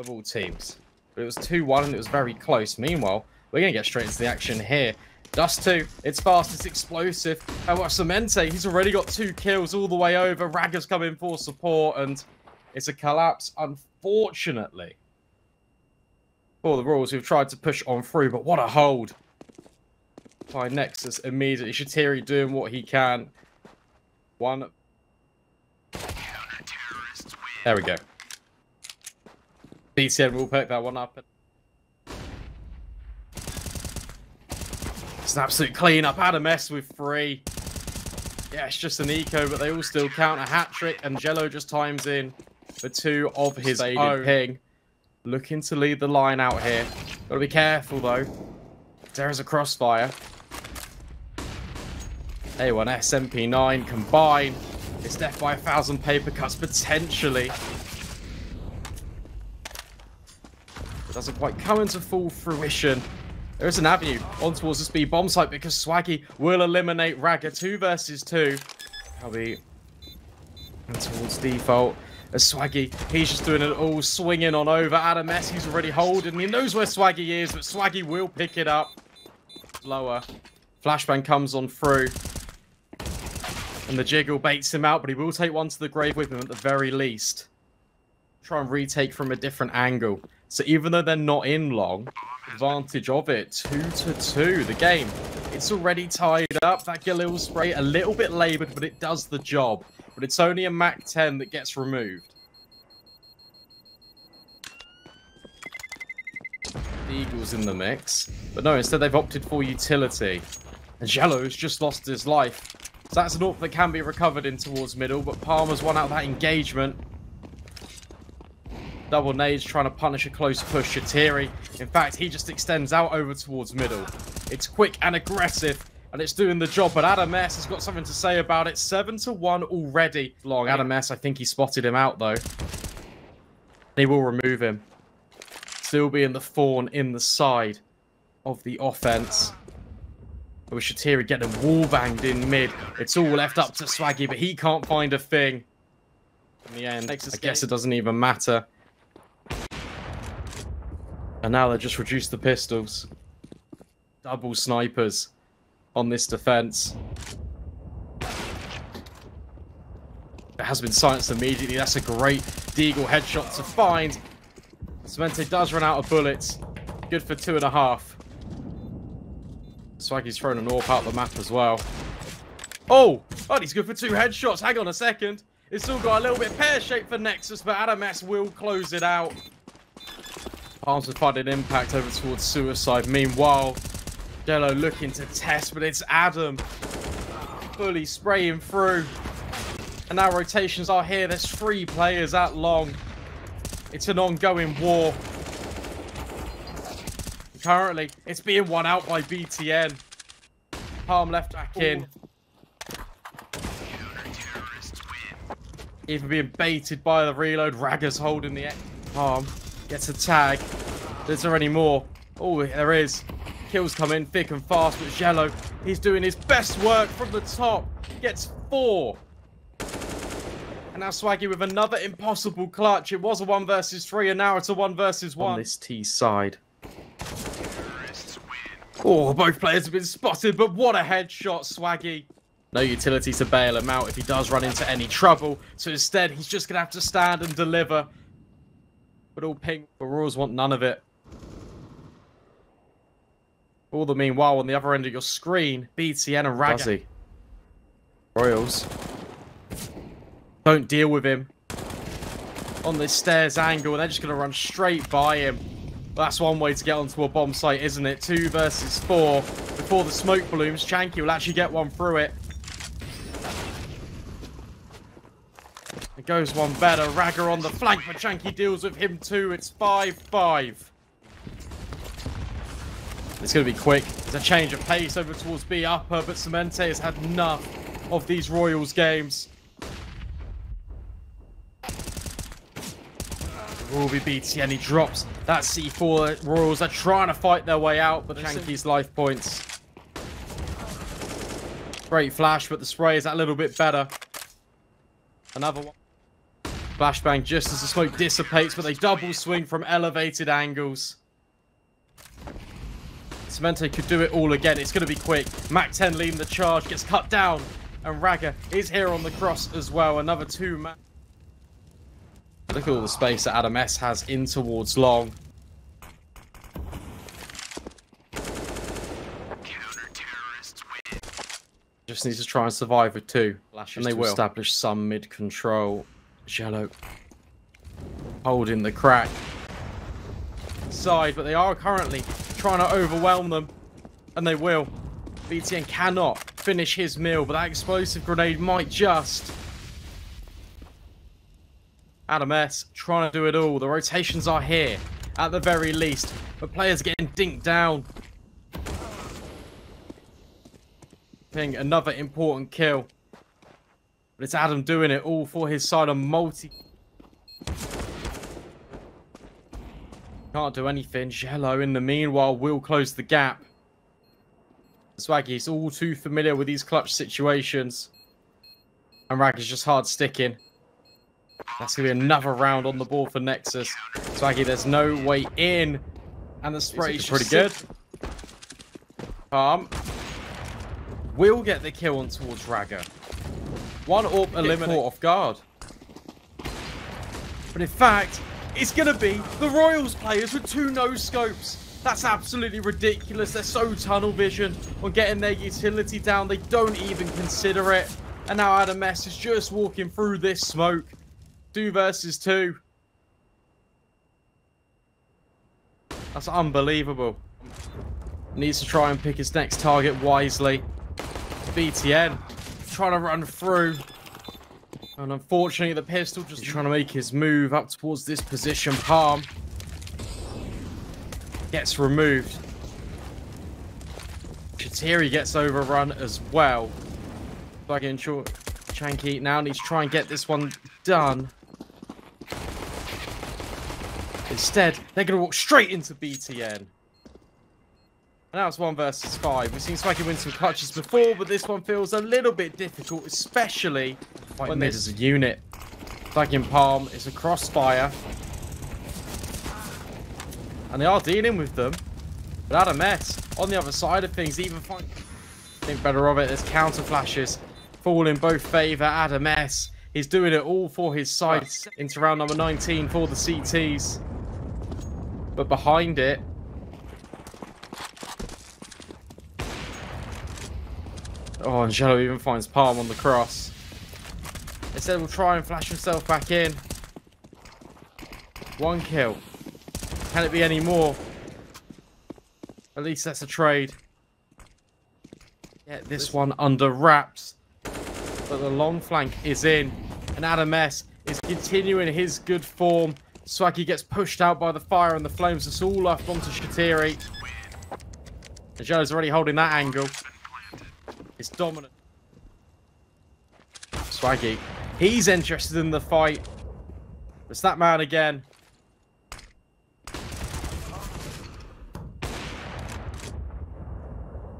of all teams. But it was 2-1 and it was very close. Meanwhile, we're going to get straight into the action here. Dust 2, it's fast, it's explosive. How about Semente? He's already got two kills all the way over. Ragga's coming for support and it's a collapse, unfortunately. For the Royals who've tried to push on through, but what a hold by Nexus immediately. Shatiri doing what he can. One. There we go. BTN will pick that one up. It's an absolute clean-up. Had a mess with three. Yeah, it's just an eco, but they all still count a hat trick, and Jello just times in for two of his own. Ping. Looking to lead the line out here. Gotta be careful, though. There's a crossfire. A1 SMP9 combined. It's death by a thousand paper cuts, potentially. It doesn't quite come into full fruition. There is an avenue on towards the speed bomb site because Swaggy will eliminate Ragga. Two versus two. I'll be towards default. As Swaggy, he's just doing it all, swinging on over. Adam S, he's already holding. He knows where Swaggy is, but Swaggy will pick it up. Lower. Flashbang comes on through. And the Jiggle baits him out, but he will take one to the grave with him at the very least. Try and retake from a different angle. So even though they're not in long, advantage of it. Two to two. The game, it's already tied up. That Galil spray, a little bit laboured, but it does the job. But it's only a MAC 10 that gets removed. The Eagles in the mix. But no, instead they've opted for utility. And Jello's just lost his life. So that's an AWP that can be recovered in towards middle, but Palmer's won out that engagement. Double nades trying to punish a close push. Shatiri, in fact, he just extends out over towards middle. It's quick and aggressive, and it's doing the job. But Adam S has got something to say about it. Seven to one already. Long Adam S. I think he spotted him out though. They will remove him. Still being the fawn in the side of the offense. With Shatiri getting wall banged in mid. It's all left up to Swaggy, but he can't find a thing. In the end, I guess it doesn't even matter. And now they just reduced the pistols. Double snipers on this defense. It has been silenced immediately. That's a great Deagle headshot to find. Semente does run out of bullets. Good for two and a half. Swaggy's thrown an AWP out the map as well. Oh! Oh, he's good for two headshots. Hang on a second. It's all got a little bit pear-shaped for Nexus, but Adam S will close it out. Arms with finding impact over towards Suicide. Meanwhile, Jello looking to test, but it's Adam fully spraying through. And now rotations are here. There's three players at long. It's an ongoing war. Currently, it's being won out by BTN. Palm left back in. Even being baited by the reload. Ragga's holding the palm. Gets a tag. Is there any more? Oh, there is. Kills come in thick and fast, but Jello, he's doing his best work from the top. Gets four. And now Swaggy with another impossible clutch. It was a one versus three, and now it's a one versus one. On this T side. Oh, both players have been spotted, but what a headshot, Swaggy. No utility to bail him out if he does run into any trouble. So instead, he's just going to have to stand and deliver. But all pink, but Royals want none of it. All the meanwhile, on the other end of your screen, BTN and Raggy. Royals. Don't deal with him. On this stairs angle, they're just going to run straight by him. That's one way to get onto a bomb site, isn't it? Two versus four. Before the smoke balloons, Chanky will actually get one through it. Goes one better. Ragga on the flank, but Chanky deals with him too. It's 5-5. It's going to be quick. There's a change of pace over towards B upper, but Semente has had enough of these Royals games. Ruby beats BTN, he drops that C4. Royals are trying to fight their way out, but Chanky's life points. Great flash, but the spray is a little bit better. Another one. Flashbang just as the smoke dissipates, but they double swing from elevated angles. Cemento could do it all again. It's going to be quick. Mac 10 leading the charge, gets cut down. And Ragga is here on the cross as well. Another two man. Look at all the space that Adam S has in towards long. Just needs to try and survive with two. and they will establish some mid Jello holding the crack side, but they are currently trying to overwhelm them. And they will. BTN cannot finish his meal, but that explosive grenade might just. Adam S trying to do it all. The rotations are here, at the very least. But players getting dinked down. Ping, another important kill. But it's Adam doing it all for his side on multi... Can't do anything. Jello in the meanwhile will close the gap. Swaggy is all too familiar with these clutch situations. And Rag is just hard sticking. That's going to be another round on the board for Nexus. Swaggy, there's no way in. And the spray is pretty good. Palm will get the kill on towards Ragga. One AWP eliminate off guard. But in fact, it's going to be the Royals players with two no scopes. That's absolutely ridiculous. They're so tunnel vision on getting their utility down. They don't even consider it. And now Adam S is just walking through this smoke. Two versus two. That's unbelievable. Needs to try and pick his next target wisely. BTN trying to run through. And unfortunately, the pistol just trying to make his move up towards this position. Palm gets removed. Shatiri gets overrun as well. Plug short. Chanky now needs to try and get this one done. Instead, they're going to walk straight into BTN. Now it's one versus five. We've seen Swanky win some clutches before, but this one feels a little bit difficult, especially when mid as a unit. Flagging Palm is a crossfire. And they are dealing with them. But Adam S, on the other side of things, even find think better of it. There's counter flashes fall in both favour. Adam S He's doing it all for his side into round number 19 for the CTs. But behind it, Oh, Angelo even finds Palm on the cross. Instead, we will try and flash himself back in. One kill. Can it be any more? At least that's a trade. Get this one under wraps. But the long flank is in. And Adam S is continuing his good form. Swaggy gets pushed out by the fire and the flames. It's all left onto Shatiri. Angelo's already holding that angle. It's dominant. Swaggy. He's interested in the fight. It's that man again.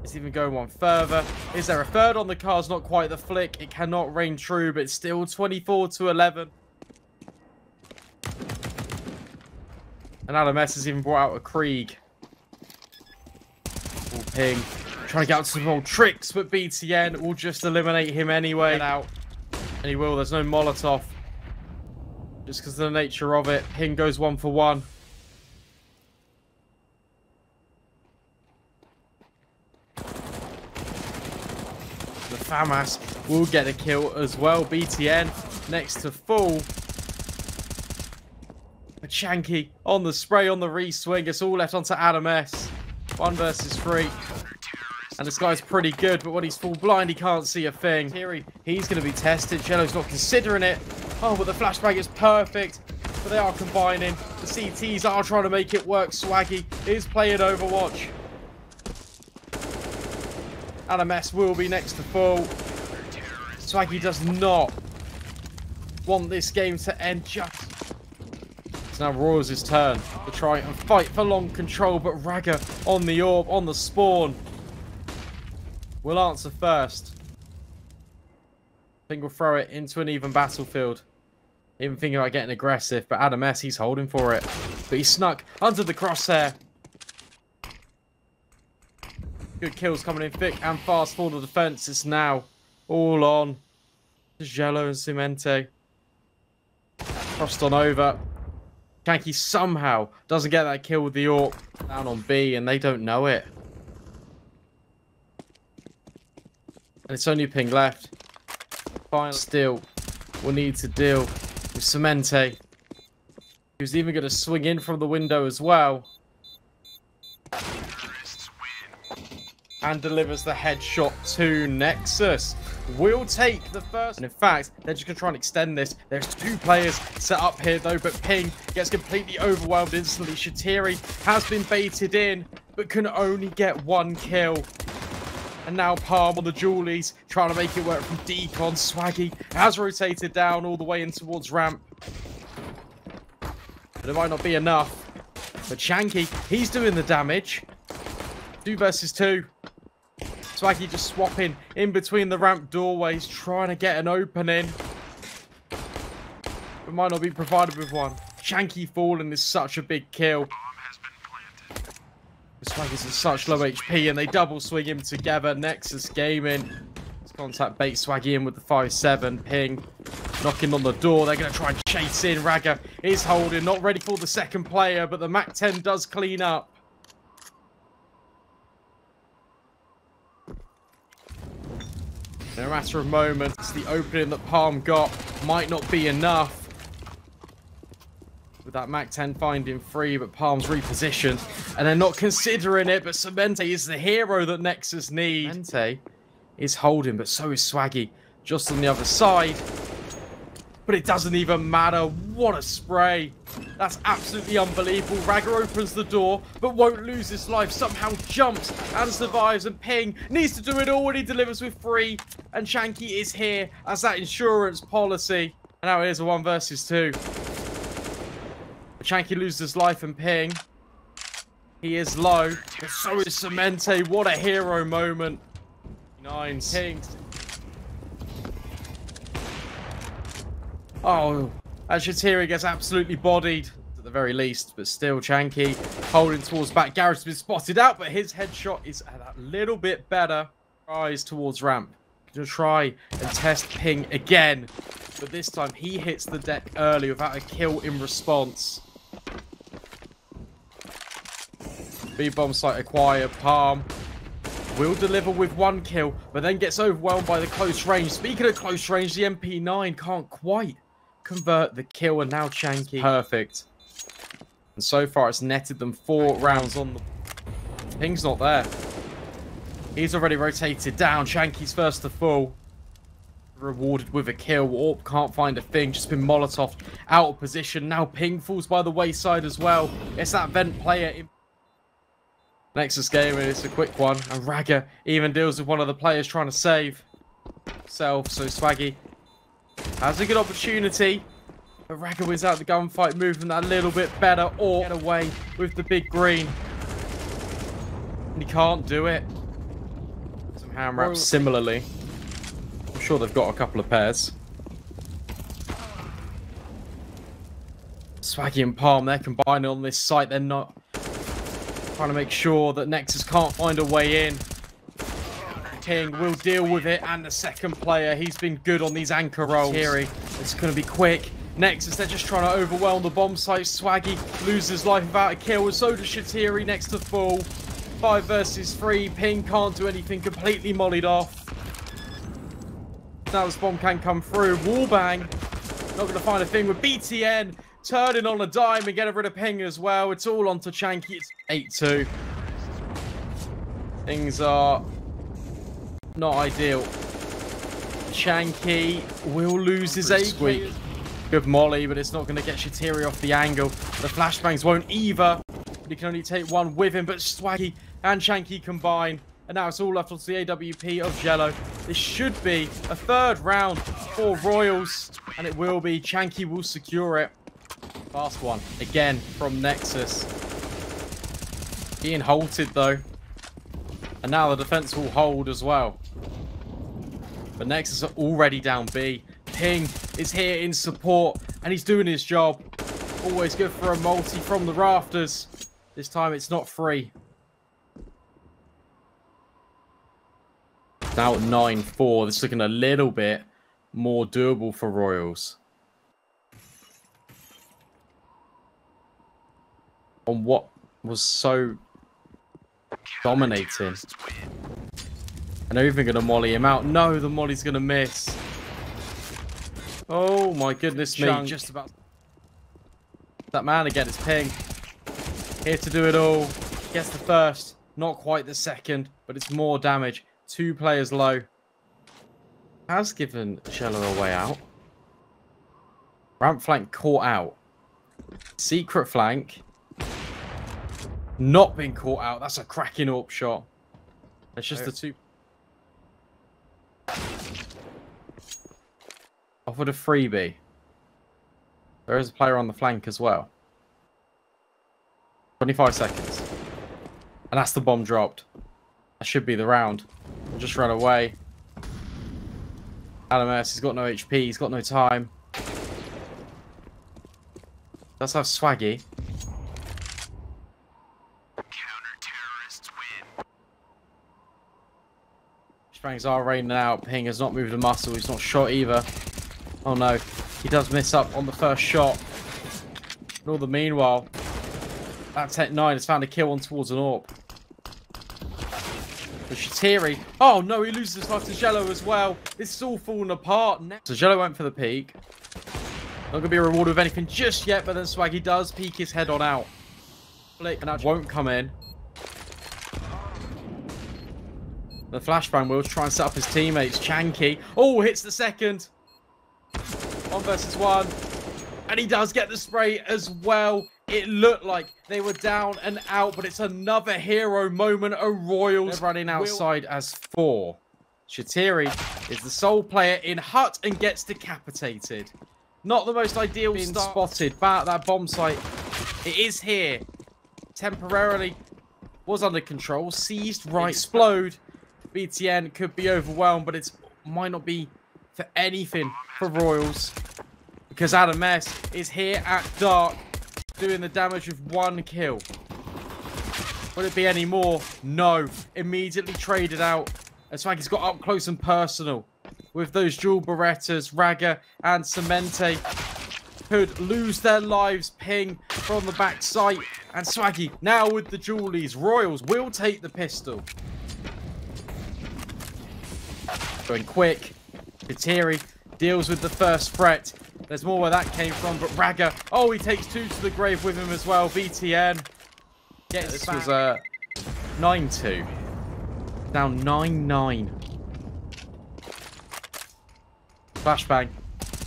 It's even going one further. Is there a third on the cards? Not quite the flick. It cannot rain true, but still 24 to 11. And Adam S has even brought out a Krieg. Ping. Trying to get out some old tricks, but BTN will just eliminate him anyway. Get out. And he will. There's no Molotov. Just because of the nature of it. Ping goes one for one. The FAMAS will get a kill as well. BTN next to full. A Chanky on the spray, on the re-swing. It's all left onto Adam S. One versus three. And this guy's pretty good, but when he's full blind, he can't see a thing. Here he's going to be tested. Jello's not considering it. Oh, but the flashbang is perfect. But they are combining. The CTs are trying to make it work. Swaggy is playing Overwatch. Adam S will be next to full. Swaggy does not want this game to end just... It's now Royals' turn to try and fight for long control, but Ragga on the orb, on the spawn. We'll answer first. I think we'll throw it into an even battlefield. Even thinking about getting aggressive, but Adam S, he's holding for it. But he snuck under the crosshair. Good kills coming in thick and fast for the defense. It's now all on. Jello and Cimente. Crossed on over. Chanky somehow doesn't get that kill with the AWP down on B, and they don't know it. And it's only ping left. Final still will need to deal with Cimente. Who's even going to swing in from the window as well. and delivers the headshot to Nexus. We'll take the first. And in fact, they're just going to try and extend this. There's two players set up here, though, but Ping gets completely overwhelmed instantly. Shatiri has been baited in, but can only get one kill. And now Palm on the Julies, trying to make it work from Decon. Swaggy has rotated down all the way in towards ramp. But it might not be enough. But Chanky, he's doing the damage. Two versus two. Swaggy just swapping in between the ramp doorways, trying to get an opening. But might not be provided with one. Chanky falling is such a big kill. Swaggy's in such low HP and they double swing him together. Nexus Gaming. Let's contact bait Swaggy in with the 5-7 ping. Knocking on the door. They're going to try and chase in. Raga is holding. Not ready for the second player, but the MAC-10 does clean up. In a matter of moments, the opening that Palm got might not be enough. With that MAC-10 finding free, but Palm's repositioned. And they're not considering it, but Cimente is the hero that Nexus need. Cimente is holding, but so is Swaggy. Just on the other side. But it doesn't even matter. What a spray. That's absolutely unbelievable. Ragga opens the door, but won't lose his life. Somehow jumps and survives. And Ping needs to do it all when he delivers with three. And Chanky is here as that insurance policy. And now here's a one versus two. Chanky loses his life and Ping. He is low, so is Cimente. What a hero moment. Nine Ping Oh, as Shatiri gets absolutely bodied at the very least, but still Chanky holding towards back. Garrett's been spotted out, but his headshot is a little bit better. Rise towards ramp. To try and test Ping again, but this time he hits the deck early without a kill in response. B-bomb site acquired. Palm will deliver with one kill, but then gets overwhelmed by the close range. Speaking of close range, the MP9 can't quite convert the kill, and now Chanky. Perfect. And so far, it's netted them four rounds on the... Ping's not there. He's already rotated down. Chanky's first to fall. Rewarded with a kill. Orp can't find a thing. Just been Molotov out of position. Now Ping falls by the wayside as well. It's that vent player. Nexus game, it's a quick one. And Ragga even deals with one of the players trying to save self. So Swaggy has a good opportunity. But Ragga wins out the gunfight, moving that a little bit better, or get away with the big green. And he can't do it. Some ham wraps similarly. I'm sure they've got a couple of pairs. Swaggy and Palm, they're combining on this site. They're not trying to make sure that Nexus can't find a way in. King will deal with it, and the second player, he's been good on these anchor rolls. Thierry, it's going to be quick. Nexus, they're just trying to overwhelm the bomb site. Swaggy loses life without a kill, so does Shatiri next to full. Five versus three. Ping can't do anything, completely mollied off. Now this bomb can come through. Wallbang, not going to find a thing with BTN turning on a dime and getting rid of Ping as well. It's all onto Chanky. It's 8-2. Things are not ideal. Chanky will lose his A squeak. Good molly, but it's not going to get Shatiri off the angle. The flashbangs won't either. He can only take one with him, but Swaggy and Chanky combine. And now it's all left onto the AWP of Jello. This should be a third round for Royals. And it will be. Chanky will secure it. Fast one. Again from Nexus. Being halted, though. And now the defense will hold as well. But Nexus are already down B. Ping is here in support, and he's doing his job. Always good for a multi from the rafters. This time it's not free. Now 9-4. This is looking a little bit more doable for Royals. On what was so dominating. And they're even going to molly him out. No, the molly's going to miss. Oh my goodness me. Just about... That man again is Ping. Here to do it all. Gets the first. Not quite the second, but it's more damage. Two players low. Has given Jello a way out. Ramp flank caught out. Secret flank. Not been caught out. That's a cracking up shot. It's just the two. Offered a freebie. There is a player on the flank as well. 25 seconds. And that's the bomb dropped. That should be the round. Just run away. LMS, he's got no HP, he's got no time. Let's have Swaggy. Spangs are raining out. Ping has not moved a muscle. He's not shot either. Oh no. He does miss up on the first shot. And all the meanwhile, that Tech 9 has found a kill on towards an AWP. But Shatiri. Oh no, he loses his life to Jello as well. This is all falling apart. Now. So Jello went for the peak. Not going to be rewarded with anything just yet, but then Swaggy does peek his head on out. Flick and that won't come in. The flashbang will try and set up his teammates. Chanky. Oh, hits the second. One versus one. And he does get the spray as well. It looked like they were down and out, but it's another hero moment. A Royals They're running outside as four. Shatiri is the sole player in Hut and gets decapitated. Not the most ideal Being start. spotted, but that bomb site, it is here. Temporarily was under control, seized, right, explode. BTN could be overwhelmed, but it might not be for anything for Royals. Because Adam S is here at dark, doing the damage with one kill. Would it be any more? No. Immediately traded out. As Swaggy's got up close and personal with those dual Berettas, Ragga and Cemente could lose their lives. Ping from the back site. And Swaggy now with the Julies. Royals will take the pistol. Going quick. Kateri deals with the first threat. There's more where that came from, but Ragga, oh, he takes two to the grave with him as well. BTN gets This back. was uh, a 9-2. Down 9-9. Flashbang.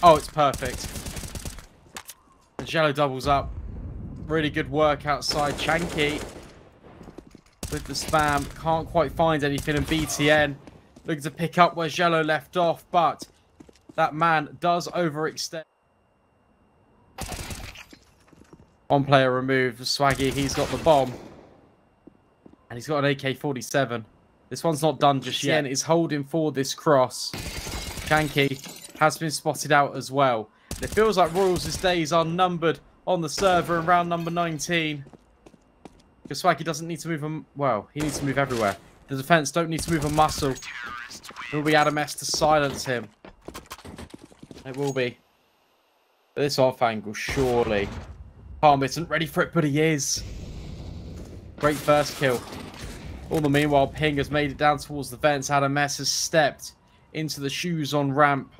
Oh, it's perfect. And Jello doubles up. Really good work outside. Chanky with the spam. Can't quite find anything in BTN. Looking to pick up where Jello left off, but that man does overextend. One player removed. Swaggy, he's got the bomb. And he's got an AK-47. This one's not done just yet. Is holding for this cross. Chanky has been spotted out as well. it feels like Royals' days are numbered on the server in round number 19. Because Swaggy doesn't need to move him. Well, he needs to move everywhere. The defense don't need to move a muscle. Will be Adam S to silence him. It will be. But this off angle, surely. Palm isn't ready for it, but he is. Great first kill. All the meanwhile, Ping has made it down towards the vents. Adam has stepped into the shoes on ramp.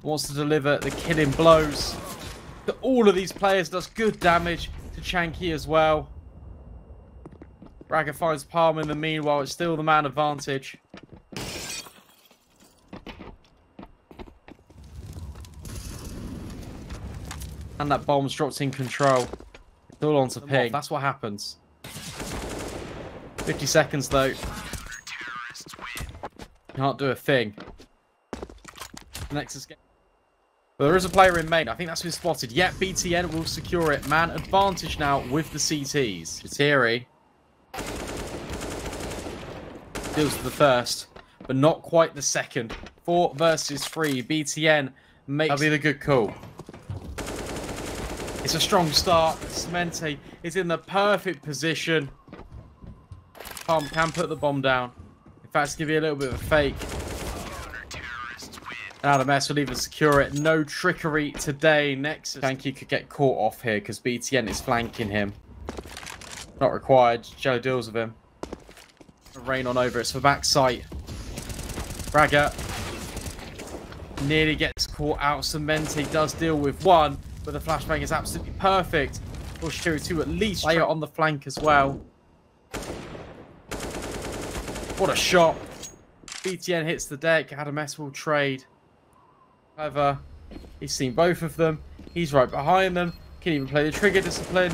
Wants to deliver the killing blows. To all of these players does good damage to Chanky as well. Ragga finds Palm in the meanwhile. It's still the man advantage. And that bomb's dropped in control. It's all onto Ping. That's what happens. 50 seconds though. Can't do a thing. Next But there is a player in main. I think that's been spotted. Yet BTN will secure it. Man advantage now with the CTs. Shatiri deals with the first, but not quite the second. Four versus three. BTN makes... That'll be the good call. It's a strong start. Cementi is in the perfect position. Palm can put the bomb down. In fact, it's give you a little bit of a fake. mess will even secure it. No trickery today. Nexus. Chanky could get caught off here because BTN is flanking him. Not required. Jello deals with him. Rain on over. It's for back sight. Ragga nearly gets caught out. Cementi does deal with one, but the flashbang is absolutely perfect. Show two at least. Layer on the flank as well. What a shot. BTN hits the deck. Adam S will trade. However, he's seen both of them. He's right behind them. Can even play the trigger discipline.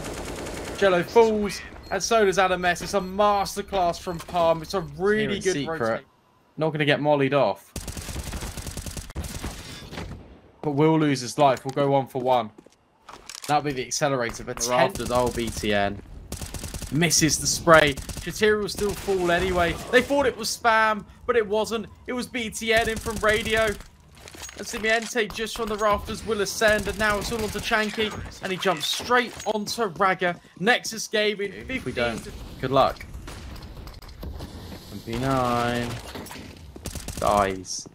Jello falls, and so does Adam S. It's a masterclass from Palm. It's a really good secret. Rotate. Not going to get mollied off. But will lose his life. We'll go one for one. That'll be the accelerator. But the rafters, oh, BTN. Misses the spray. Shatiri will still fall anyway. They thought it was spam, but it wasn't. It was BTN in from radio. And Simiente just from the rafters will ascend, and now it's all onto Chanky, and he jumps straight onto Ragga. Nexus game in 15. If we don't, good luck. 29. Dies.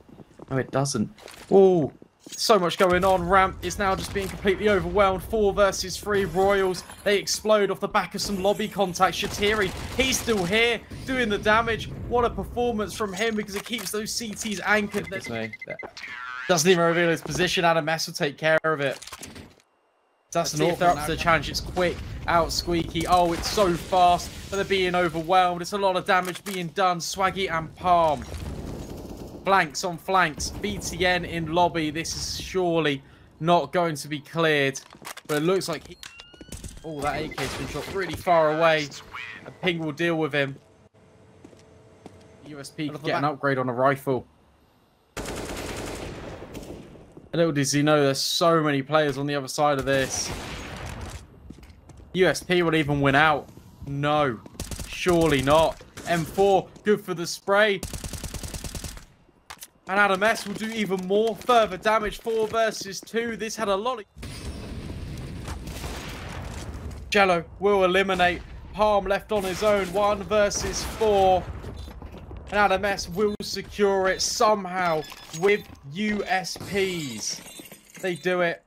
No, it doesn't. Oh, so much going on. Ramp is now just being completely overwhelmed. Four versus three Royals. They explode off the back of some lobby contact. Shatiri, he's still here doing the damage. What a performance from him because it keeps those CTs anchored. Doesn't even reveal his position. Adam S will take care of it. That's an they're up to the challenge. It's quick, out squeaky. Oh, it's so fast, but they're being overwhelmed. It's a lot of damage being done. Swaggy and Palm. Flanks on flanks. BTN in lobby. This is surely not going to be cleared. But it looks like he... Oh, that AK's been shot really far away. A ping will deal with him. USP could get an upgrade on a rifle. Little does he know there's so many players on the other side of this. USP would even win out. No. Surely not. M4, good for the spray. And Adam S will do even more further damage. 4 versus 2. This had a lot of... Jello will eliminate. Palm left on his own. 1 versus 4. And Adam S will secure it somehow with USPs. They do it.